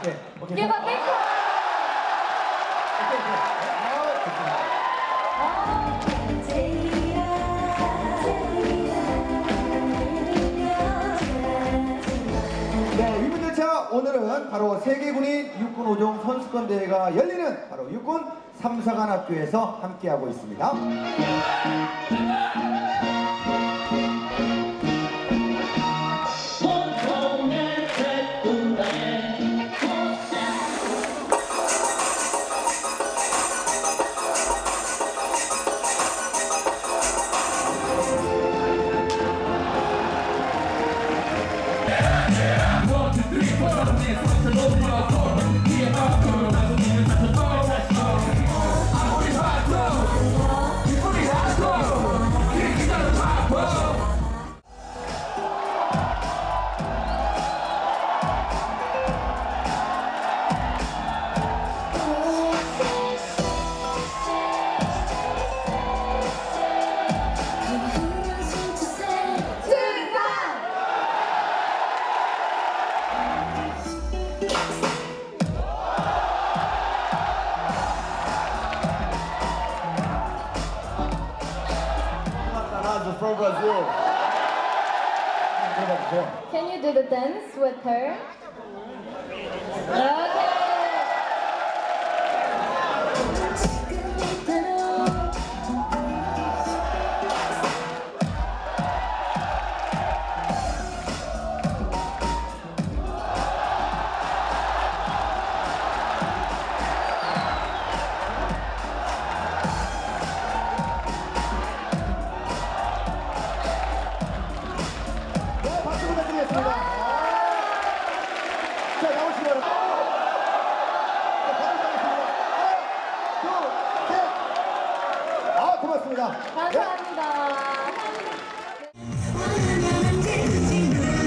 오케이. Big clap. 오케이, 오케이. 아, 좋습니다. 네, 위문열차 오늘은 바로 세계군인 육군 5종 선수권 대회가 열리는 바로 육군 삼사관 학교에서 함께하고 있습니다. something, something the your from Brazil. Can you do the dance with her? Okay. 감사합니다. 감사합니다. 네.